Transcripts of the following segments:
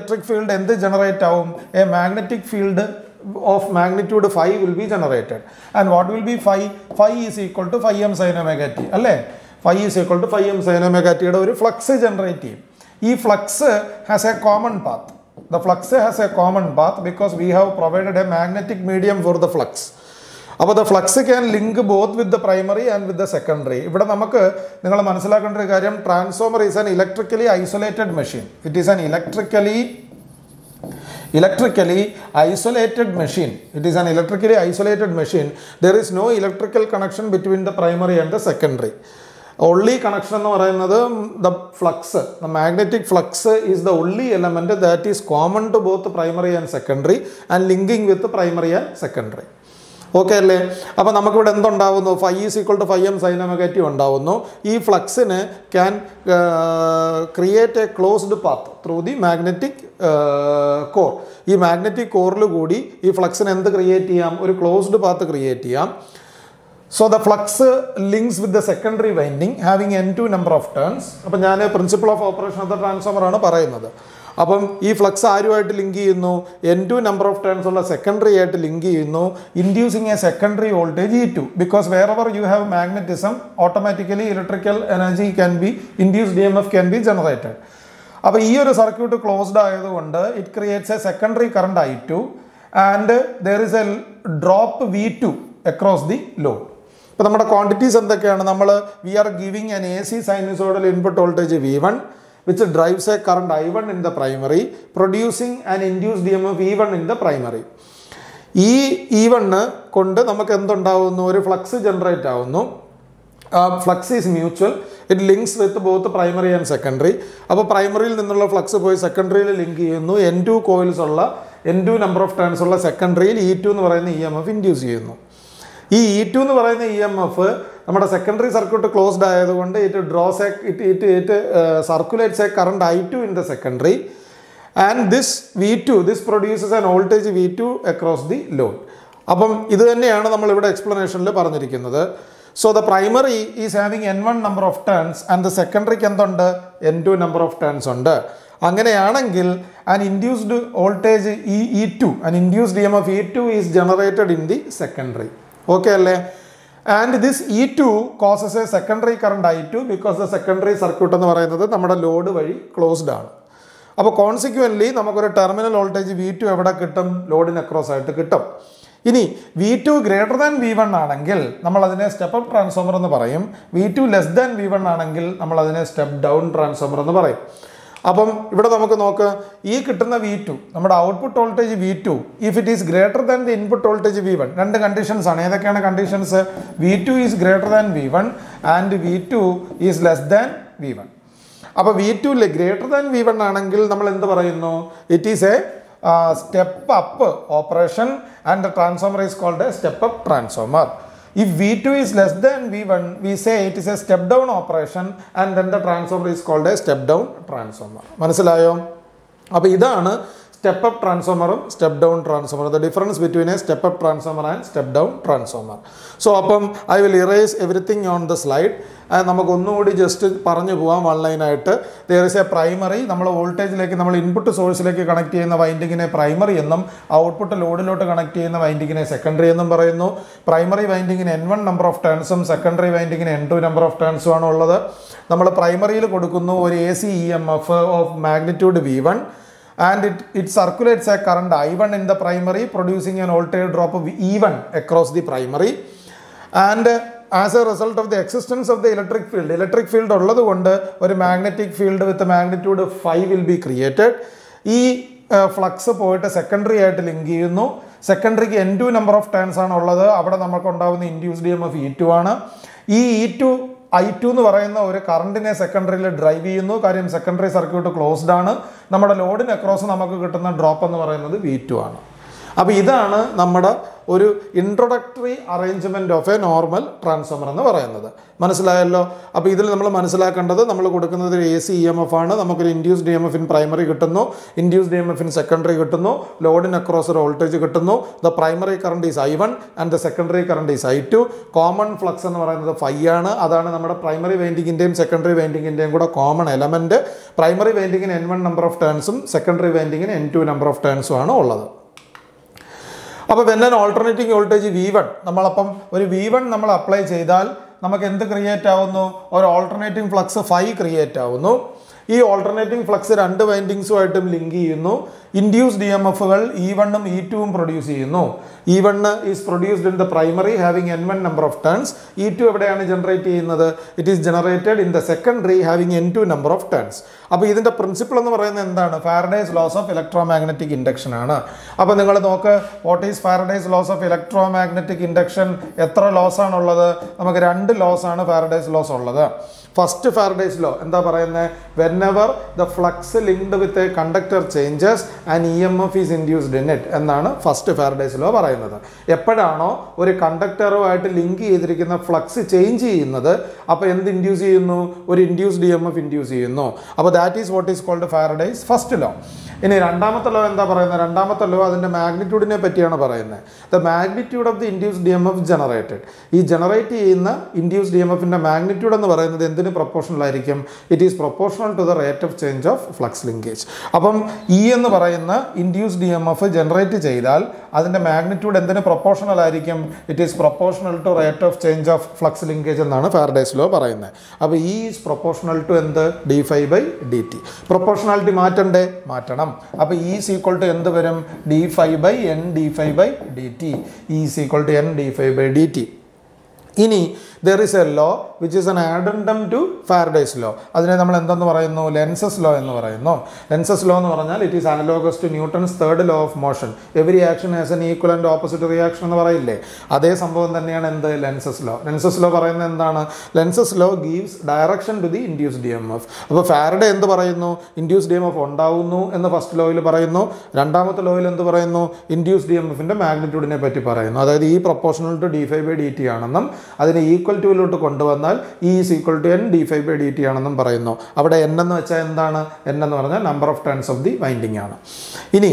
Electric field എന്ത് generate ആവും? A magnetic field of magnitude five will be generated and what will be five five is equal to five m sine omega t അല്ലേ? Five is equal to five m sine ഒമേഗാറ്റിയുടെ ഒരു flux generate ചെയ്യും. ഈ flux has a common path the flux has a common path because we have provided a magnetic medium for the flux അപ്പോൾ the flux can link both with the primary and with the secondary. ഇവിടെ നമുക്ക് നിങ്ങൾ മനസ്സിലാക്കേണ്ട ഒരു കാര്യം transformer is an electrically isolated machine. It is an electrically electrically isolated machine it is an electrically isolated machine there is no electrical connection between the primary and the secondary. Only connection എന്ന് പറയുന്നത് the flux the magnetic flux is the element that is common to both primary and secondary and linking with the primary and secondary. Okay അല്ലേ? അപ്പോൾ നമുക്കിവിടെ എന്തുണ്ടാവുന്നു? Five is equal to five M sine omega t ഉണ്ടാവുന്നു. ഈ ഫ്ലക്സിന് can create a closed path through the magnetic core ഈ magnetic കോറിൽ കൂടി ഈ ഫ്ലക്സിന് എന്ത് ക്രിയേറ്റ് ചെയ്യാം? ഒരു ക്ലോസ്ഡ് പാത്ത് ക്രിയേറ്റ് ചെയ്യാം. So the flux links with the secondary winding having N two number of turns അപ്പം ഞാൻ principle of operation of the transformer ആണ് പറയുന്നത്. അപ്പം ഈ ഫ്ലക്സ് ആരുമായിട്ട് ലിങ്ക് ചെയ്യുന്നു? N two number of turns ഉള്ള സെക്കൻഡറി ആയിട്ട് ലിങ്ക് ചെയ്യുന്നു. Inducing a secondary voltage E two because wherever you have magnetism automatically electrical energy can be induced E M F can be generated അപ്പോൾ ഈ ഒരു circuit closed ആയതുകൊണ്ട് it creates a secondary current I two and there is a drop V two across the load ഇപ്പോൾ നമ്മുടെ quantities എന്തൊക്കെയാണ്? നമ്മൾ we are giving an A C sinusoidal input voltage V one I one in the primary producing and induced E M F E one in the primary ഈ E one കൊണ്ട് നമുക്ക് എന്തുണ്ടാവുന്നു? ഒരു flux generate ആവുന്നു. Flux is mutual it links with both primary and secondary അപ്പോൾ പ്രൈമറിയിൽ നിന്നുള്ള flux പോയി സെക്കൻഡറിയിൽ ലിങ്ക് ചെയ്യുന്നു. എൻ ടു കോയിൽസ് ഉള്ള N two number of turns ഉള്ള സെക്കൻഡറിയിൽ ഇ ടു എന്ന് പറയുന്ന ഇ എം എഫ് ഇൻഡ്യൂസ് ചെയ്യുന്നു. ഈ ഇ ടു എന്ന് പറയുന്ന ഇ എം എഫ് നമ്മുടെ സെക്കൻഡറി സർക്യൂട്ട് ക്ലോസ്ഡ് ആയതുകൊണ്ട് it draws a it it it circulates a current I two in the secondary and this V two this produces an voltage V two across the load അപ്പം ഇത് തന്നെയാണ് നമ്മൾ ഇവിടെ എക്സ്പ്ലനേഷനിൽ പറഞ്ഞിരിക്കുന്നത്. So the primary is having N one number of turns and the സെക്കൻഡറിക്ക് എന്തുണ്ട്? N two number of turns ഉണ്ട്. അങ്ങനെയാണെങ്കിൽ an induced voltage E E two an induced E M F E two is generated in the secondary okay അല്ലേ? And this E two causes a secondary current I two because the secondary circuit എന്ന് പറയുന്നത് നമ്മുടെ load വഴി closed ആണ്. അപ്പോൾ consequently നമുക്കൊരു terminal voltage V two എവിടെ കിട്ടും? ലോഡിന് അക്രോസ് ആയിട്ട് കിട്ടും. ഇനി V two greater than V one ആണെങ്കിൽ നമ്മൾ അതിനെ സ്റ്റെപ്പ് അപ്പ് ട്രാൻസ്ഫോമർ എന്ന് പറയും. V two less than V one ആണെങ്കിൽ നമ്മൾ അതിനെ സ്റ്റെപ്പ് ഡൗൺ ട്രാൻസ്ഫോമർ എന്ന് പറയും. അപ്പം ഇവിടെ നമുക്ക് നോക്ക് ഈ കിട്ടുന്ന വി ടു നമ്മുടെ output voltage V two if it is greater than the input voltage V one രണ്ട് കണ്ടീഷൻസ് ആണ്. ഏതൊക്കെയാണ് conditions V two is greater than V one and V two is less than V one അപ്പോൾ V two greater than V one ആണെങ്കിൽ നമ്മൾ എന്ത് പറയുന്നു? It is a step up operation and transformer is called a step up transformer If V2 is less than V1, we say it is a step down operation and then the transformer is called a step down transformer. മനസ്സിലായോ അപ്പോൾ ഇതാണ് step up ട്രാൻസ്ഫോമറും step down transformer the difference between a step up transformer and step down transformer so അപ്പം I will erase everything on the slide നമുക്ക് ഒന്നുകൂടി just പറഞ്ഞു പോകാം one ലൈനായിട്ട് there is a primary നമ്മൾ വോൾട്ടേജിലേക്ക് നമ്മൾ ഇൻപുട്ട് സോഴ്സിലേക്ക് കണക്ട് ചെയ്യുന്ന വൈൻഡിങ്ങിനെ പ്രൈമറി എന്നും ഔട്ട്പുട്ട് ലോഡിലോട്ട് കണക്ട് ചെയ്യുന്ന വൈൻഡിങ്ങിനെ സെക്കൻഡറി എന്നും പറയുന്നു. പ്രൈമറി വൈൻഡിങ്ങിന് എൻ വൺ നമ്പർ ഓഫ് ടേൺസും സെക്കൻഡറി വൈൻഡിങ്ങിന് എൻ ടു നമ്പർ ഓഫ് ടേൺസും ആണ് ഉള്ളത് നമ്മൾ പ്രൈമറിയിൽ കൊടുക്കുന്നു ഒരു A C E M F of magnitude V one and it, it circulates a current I1 in the primary producing an voltage drop E1 across the primary and uh, as a result of the existence of the electric field electric field ഉള്ളത് കൊണ്ട് ഒരു magnetic field with magnitude five will be created ഈ flux പോയിട്ട് secondary ആയിട്ട് link ചെയ്യുന്നു സെക്കൻഡറിക്ക് N two number of turns ആണ് ഉള്ളത് അവിടെ നമുക്ക് ഉണ്ടാകുന്ന induced E M F E two ആണ് ഈ ഇ ടു ഐ ടു എന്ന് പറയുന്ന ഒരു കറണ്ടിനെ സെക്കൻഡറിയിൽ ഡ്രൈവ് ചെയ്യുന്നു. കാര്യം സെക്കൻഡറി സർക്യൂട്ട് ക്ലോസ്ഡ് ആണ്. നമ്മുടെ ലോഡിന് അക്രോസ് നമുക്ക് കിട്ടുന്ന ഡ്രോപ്പ് എന്ന് പറയുന്നത് വി ടു ആണ്. അപ്പോൾ ഇതാണ് നമ്മുടെ ഒരു introductory arrangement of a normal transformer എന്ന് പറയുന്നത്. മനസ്സിലായല്ലോ? അപ്പോൾ ഇതിൽ നമ്മൾ മനസ്സിലാക്കേണ്ടത് നമ്മൾ കൊടുക്കുന്നത് A C E M F ആണ്. നമുക്കൊരു induced E M F in primary കിട്ടുന്നു. Induced E M F in secondary കിട്ടുന്നു. ലോഡിന് അക്രോസ് ഒരു വോൾട്ടേജ് കിട്ടുന്നു. The primary current is I one and the secondary current is I two common flux എന്ന് പറയുന്നത് phi ആണ്. അതാണ് നമ്മുടെ പ്രൈമറി വെയിന്റിങ്ങിന്റെയും സെക്കൻഡറി വെയിന്റിങ്ങിന്റെയും കൂടെ കോമൺ എലമെന്റ് പ്രൈമറി വെയിന്റിങ്ങിന് എൻ വൺ നമ്പർ ഓഫ് ടേൺസും സെക്കൻഡറി വെയിന്റിങ്ങിന് എൻ ടു നമ്പർ ഓഫ് ടേൺസും ആണ് ഉള്ളത്. അപ്പോൾ when an alternating voltage V one നമ്മളപ്പം ഒരു വി വൺ നമ്മൾ അപ്ലൈ ചെയ്താൽ നമുക്ക് എന്ത് ക്രിയേറ്റ് ആവുന്നു? ഒരു ഓൾട്ടർനേറ്റിംഗ് ഫ്ലക്സ് ഫൈ ക്രിയേറ്റ് ആവുന്നു. ഈ ഓൾട്ടർനേറ്റിംഗ് ഫ്ലക്സ് രണ്ട് വൈൻഡിങ്സുമായിട്ടും ലിങ്ക് ചെയ്യുന്നു. ഇൻഡ്യൂസ് ഡി എം എഫുകൾ ഇ വണ്ണും ഇ ടുവും പ്രൊഡ്യൂസ് ചെയ്യുന്നു. E one is produced in the primary having N one number of turns E two എവിടെയാണ് ജനറേറ്റ് ചെയ്യുന്നത്? It is generated in the secondary having N two number of turns അപ്പോൾ ഇതിന്റെ principle എന്ന് പറയുന്നത് എന്താണ്? Faraday's laws of electromagnetic induction ആണ്. അപ്പോൾ നിങ്ങൾ നോക്ക് what is Faraday's laws of electromagnetic induction എത്ര ലോസ് ആണുള്ളത്? നമുക്ക് രണ്ട് ലോസ് ആണ് ഫാരഡേസ് ലോസ് ഉള്ളത്. ഫസ്റ്റ് ഫാരഡേസ് ലോ എന്താ പറയുന്നത് whenever the flux linked with a conductor changes and E M F is induced in it എന്നാണ് ഫസ്റ്റ് ഫാരഡേസ് ലോ പറയുന്നത്. എപ്പോഴാണോ ഒരു കണ്ടക്ടറുമായിട്ട് ലിങ്ക് ചെയ്തിരിക്കുന്ന ഫ്ലക്സ് ചേഞ്ച് ചെയ്യുന്നത് അപ്പോൾ എന്ത് ഇൻഡ്യൂസ് ചെയ്യുന്നു? ഒരു induced E M F induce ചെയ്യുന്നു. അപ്പോൾ that is what is called Faraday's first law ഇനി രണ്ടാമത്തെ ലോ എന്താ പറയുന്നത്? രണ്ടാമത്തെ ലോ അതിന്റെ മാഗ്നിറ്റ്യൂഡിനെ പറ്റിയാണ് പറയുന്നത്. The magnitude of the induced E M F generated ഈ ജനറേറ്റ് ചെയ്യുന്ന ഇൻഡ്യൂസ് ഡി എം എഫിന്റെ മാഗ്നിറ്റ്യൂഡ് എന്ന് പറയുന്നത് എന്തിന് പ്രൊപ്പോഷണൽ ആയിരിക്കും? It is proportional to the rate of change of flux linkage അപ്പം ഇ എന്ന് പറയുന്ന induced E M F generate ചെയ്താൽ അതിന്റെ മാഗ്നിറ്റ്യൂഡ് എന്തിന് പ്രൊപ്പോർഷണൽ ആയിരിക്കും? It is proportional to rate of change of flux linkage എന്നാണ് ഫാരഡേസ് ലോ പറയുന്നത്. അപ്പോൾ ഇ ഈസ് പ്രൊപ്പോർഷണൽ ടു എന്ത്? D five by d t proportionality മാറ്റണ്ടേ? മാറ്റണം. അപ്പോൾ ഇ സീക്വൾ ടു എന്ത് വരും? D five by N d five by d t E is equal to N d five by d t ഇനി there is a law which is an addendum to Faraday's law അതിനെ നമ്മൾ എന്തെന്ന് പറയുന്നു? Lenses law എന്ന് പറയുന്നു. Lenses law എന്ന് പറഞ്ഞാൽ it is analogous to Newton's third law of motion every action has an equal and opposite reaction എന്ന് പറയില്ലേ? അതേ സംഭവം തന്നെയാണ് എന്ത്? ലെൻസസ് ലോ ലെൻസസ് ലോ പറയുന്നത് എന്താണ്? Lenz's law gives direction to the induced E M F അപ്പോൾ Faraday എന്ത് പറയുന്നു? ഇൻഡ്യൂസ് ഡി എം എഫ് ഉണ്ടാവുന്നു എന്ന് ഫസ്റ്റ് ലോയിൽ പറയുന്നു. രണ്ടാമത്തെ ലോയിൽ എന്ത് പറയുന്നു? ഇൻഡ്യൂസ് ഡി എം എഫിന്റെ മാഗ്നിറ്റ്യൂഡിനെ പറ്റി പറയുന്നു. അതായത് ഈ proportional to d five by d t ആണെന്നും അതിനെ ഈക്വൽ ടുവിലോട്ട് കൊണ്ടുവന്നാൽ E is equal to N d five by d t ആണെന്നും പറയുന്നു. അവിടെ എൻ എന്ന് വെച്ചാൽ എന്താണ്? എൻ എന്ന് പറഞ്ഞാൽ number of turns of the winding ആണ്. ഇനി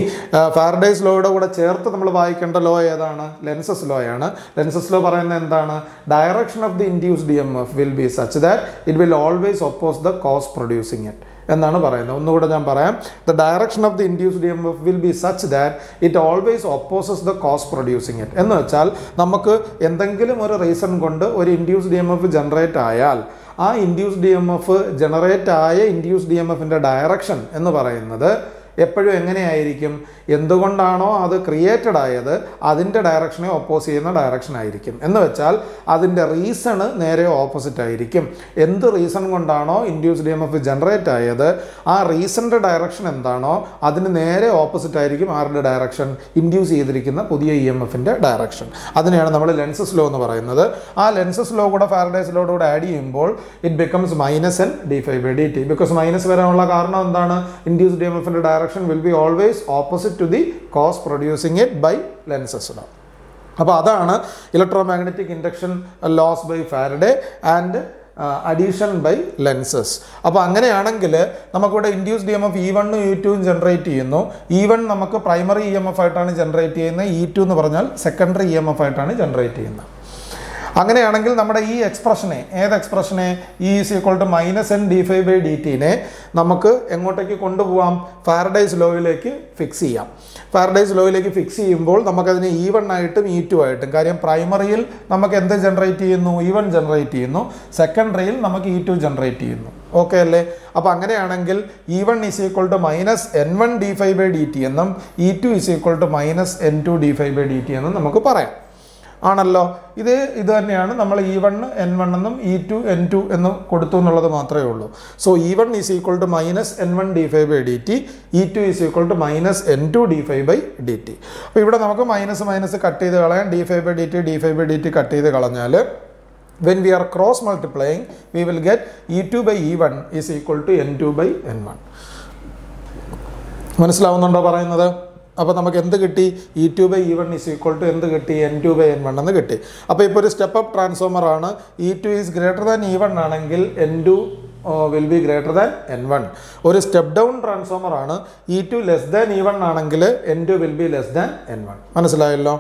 ഫാർഡേസ് ലോയുടെ കൂടെ ചേർത്ത് നമ്മൾ വായിക്കേണ്ട ലോ ഏതാണ്? ലെൻസസ് ലോ ആണ്. ലെൻസസ് ലോ പറയുന്നത് എന്താണ്? Direction of the induced E M F will be such that it will always oppose the cause producing it എന്നാണ് പറയുന്നത്. ഒന്നുകൂടെ ഞാൻ പറയാം. The direction of the induced E M F will be such that it always opposes the cause producing it എന്ന് വെച്ചാൽ നമുക്ക് എന്തെങ്കിലും ഒരു റീസൺ കൊണ്ട് ഒരു induced E M F generate ആയാൽ ആ induced E M F generate ആയ ഇൻഡ്യൂസ്ഡ് ഡി എം എഫിന്റെ ഡയറക്ഷൻ എന്ന് പറയുന്നത് എപ്പോഴും എങ്ങനെയായിരിക്കും? എന്തുകൊണ്ടാണോ അത് ക്രിയേറ്റഡ് ആയത്? അതിന്റെ ഡയറക്ഷനെ ഓപ്പോസ് ചെയ്യുന്ന ഡയറക്ഷൻ ആയിരിക്കും. എന്ന് വെച്ചാൽ അതിന്റെ റീസണ് നേരെ ഓപ്പോസിറ്റ് ആയിരിക്കും. എന്ത് റീസൺ കൊണ്ടാണോ induced E M F generate ആയത്? ആ റീസണിന്റെ ഡയറക്ഷൻ എന്താണോ അതിന് നേരെ ഓപ്പോസിറ്റ് ആയിരിക്കും ആരുടെ ഡയറക്ഷൻ ഇൻഡ്യൂസ് ചെയ്തിരിക്കുന്ന പുതിയ ഇ എം എഫിന്റെ ഡയറക്ഷൻ അതിനെയാണ് നമ്മൾ ലെൻസസ് ലോ എന്ന് പറയുന്നത്. ആ ലെൻസസ് ലോ കൂടെ ഫാരഡേസ് ലോ കൂടെ ആഡ് ചെയ്യുമ്പോൾ it becomes minus N d five by d t because minus വരാനുള്ള കാരണം എന്താണ്? ഇൻഡ്യൂസ് ഡി എം എഫിന്റെ direction will be always opposite to the cause producing it by Lenz's law അപ്പോൾ അതാണ് electromagnetic induction laws by Faraday and addition by Lenz's അപ്പോൾ അങ്ങനെയാണെങ്കിൽ നമുക്കിവിടെ induced E M F E വണ്ണും ഇ ടുവും generate ചെയ്യുന്നു. E one നമുക്ക് primary E M F ആയിട്ടാണ് ജനറേറ്റ് ചെയ്യുന്നത്. ഇ ടു എന്ന് പറഞ്ഞാൽ സെക്കൻഡറി ഇ എം എഫ് ആയിട്ടാണ് ജനറേറ്റ് ചെയ്യുന്നത്. അങ്ങനെയാണെങ്കിൽ നമ്മുടെ ഈ എക്സ്പ്രഷനെ ഏത് എക്സ്പ്രഷനെ E is equal to minus N D phi by D ടീനെ നമുക്ക് എങ്ങോട്ടേക്ക് കൊണ്ടുപോകാം ഫാരഡൈസ് ലോയിലേക്ക് ഫിക്സ് ചെയ്യാം. ഫാരഡൈസ് ലോയിലേക്ക് ഫിക്സ് ചെയ്യുമ്പോൾ നമുക്കതിനെ ഇ വൺ ആയിട്ടും ഇ ടു ആയിട്ടും. കാര്യം പ്രൈമറിയിൽ നമുക്ക് എന്ത് ജനറേറ്റ് ചെയ്യുന്നു? ഇ വൺ ജനറേറ്റ് ചെയ്യുന്നു സെക്കൻഡറിയിൽ നമുക്ക് ഇ ടു ജനറേറ്റ് ചെയ്യുന്നു. ഓക്കെ അല്ലേ? അപ്പോൾ അങ്ങനെയാണെങ്കിൽ E one is equal to minus N one D phi by D T എന്നും E two is equal to minus N two D phi by D T എന്നും നമുക്ക് പറയാം. ആണല്ലോ. ഇത് ഇത് തന്നെയാണ് നമ്മൾ ഇ വൺ എൻ വൺ എന്നും ഇ ടു എൻ ടു എന്നും കൊടുത്തു എന്നുള്ളത് മാത്രമേ ഉള്ളൂ. So E one is equal to minus N one D phi by D T E two is equal to minus N two D phi by D T അപ്പോൾ ഇവിടെ നമുക്ക് minus minus cut ചെയ്ത് കളയാം. D phi by D T D phi by D T cut ചെയ്ത് കളഞ്ഞാൽ when we are cross multiplying we will get e2 by e1 is equal to n2 by n1 മനസ്സിലാവുന്നുണ്ടോ പറയുന്നത്? അപ്പോൾ നമുക്ക് എന്ത് കിട്ടി? E two by E one is equal to എന്ത് കിട്ടി? N two by N one എന്ന് കിട്ടി. അപ്പോൾ ഇപ്പോൾ ഒരു സ്റ്റെപ്പ് അപ്പ് ട്രാൻസ്ഫോമർ ആണ്. E two is greater than E one ആണെങ്കിൽ N two will be greater than N one ഒരു സ്റ്റെപ്പ് ഡൗൺ ട്രാൻസ്ഫോമർ ആണ്. E two less than E one ആണെങ്കിൽ N two will be less than N one മനസ്സിലായല്ലോ?